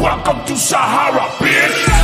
Welcome to Sahara, bitch.